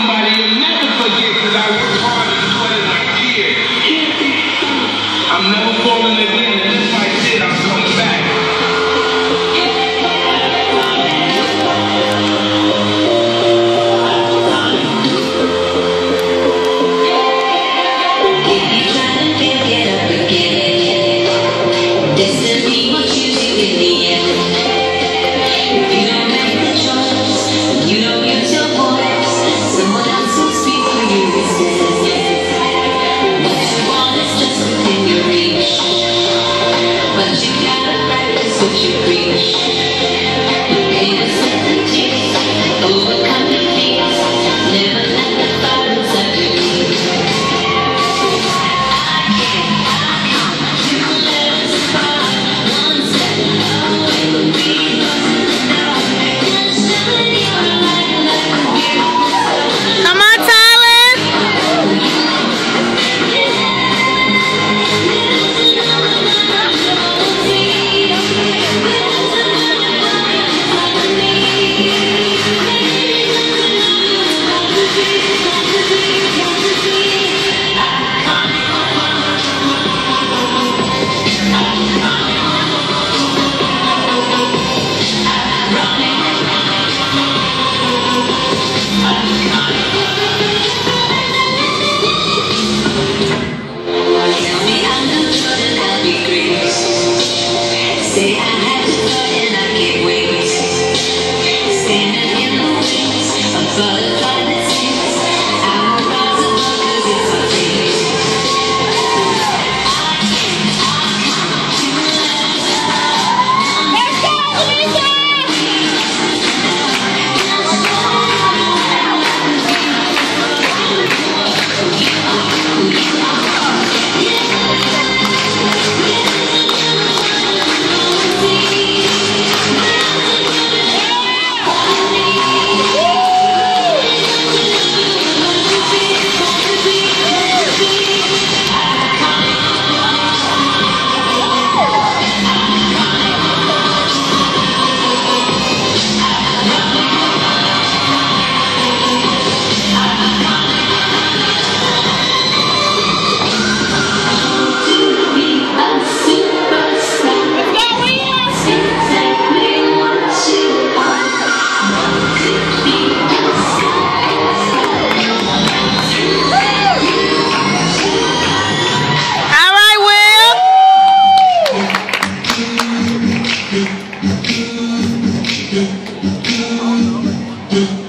somebody Come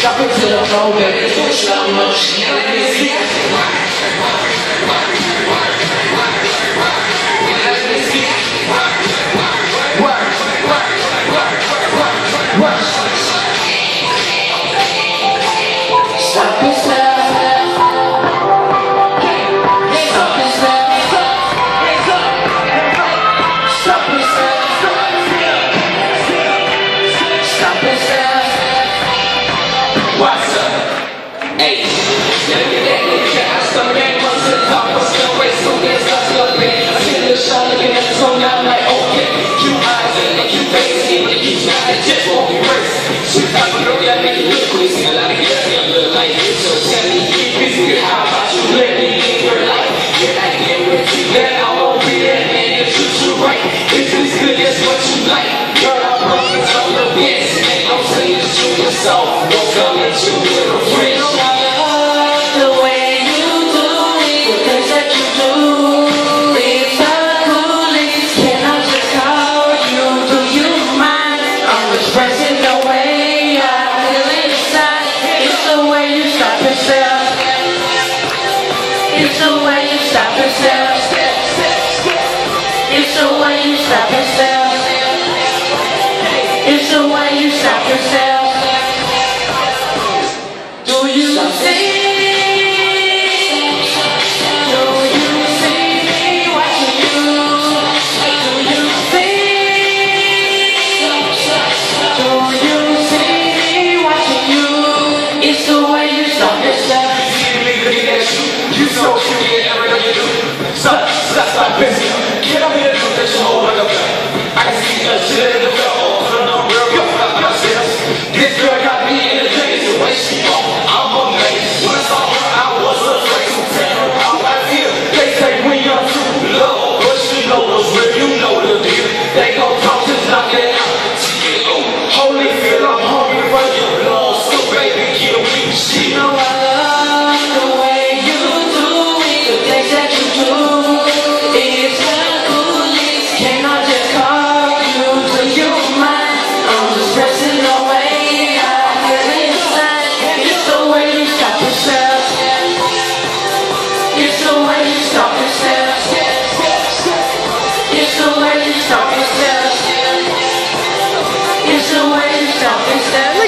Kapitel Glaube, Deutschland marschieren wir sicher. What's up? Hey, it's get.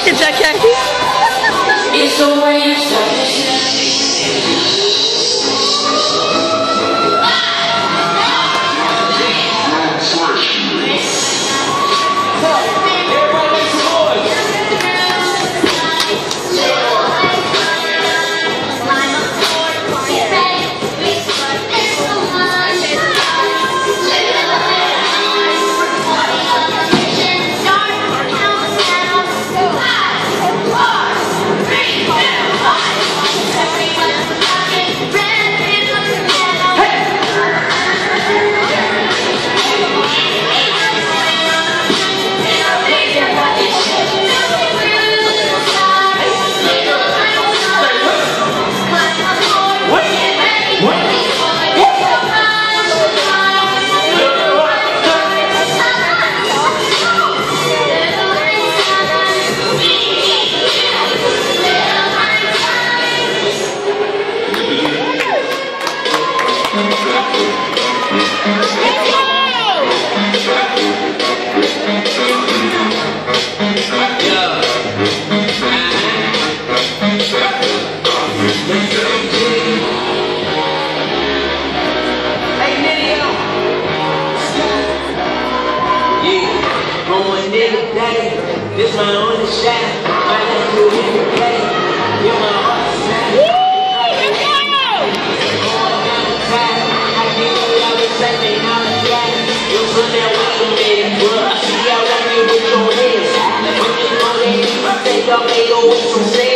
look at that it. every day. This my only shot. I let you in. You're my heart snack. Woo! Let's! I think a cat. You put that me. See how with your hands. That I say.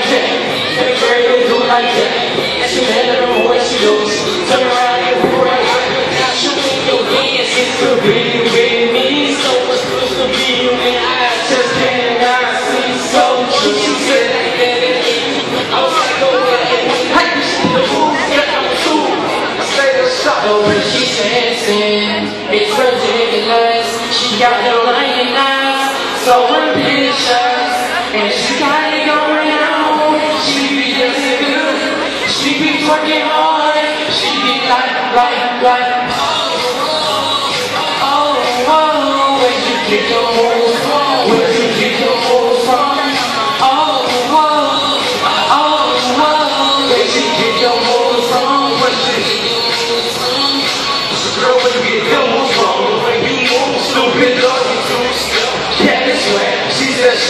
like that. They carry like that. She mad at her boy, she around and in your it's. So supposed to be and I just cannot see. So true, she said like. I was like, go ahead. See the truth, yeah, I'm too? I say the when she's dancing, it's. She got lion eyes, so ambitious. And she got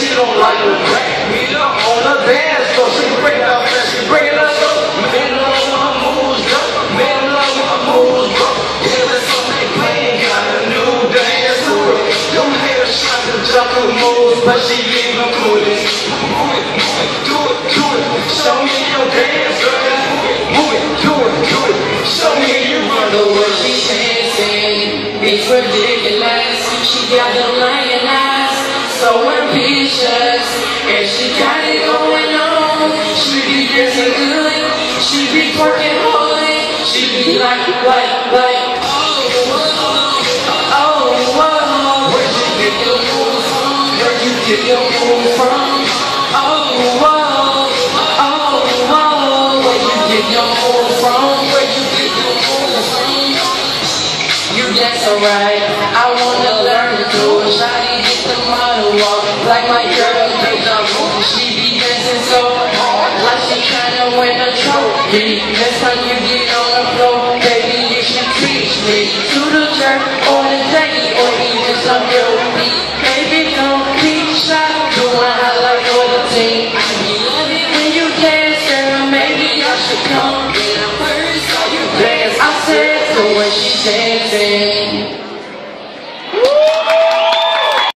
she don't like the crack. Meet up on the dance floor, she break it up she bring it up. Man, love when her moves go. Man, love when her moves go. Every song they playing got a new dance to it. Them haters trying to jump the moves, but she ain't gonna do it. Move it, move it, do it, do it. Show me your dance, girl. Move it, do it, do it. Show me you run the world. She dancing, it's ridiculous. She got the so ambitious, and she got it going on. She be dancing good, she be twerking hard, she be like, like, like. Oh, oh, oh. get your moves from? Moves from? Oh, oh, oh, oh, where'd you get your moves from? Where'd you get your moves from? You dance alright, I wanna learn to do it. Like my girl deja vu. She be dancing so hard, like she tryna win a trophy. Next time you get on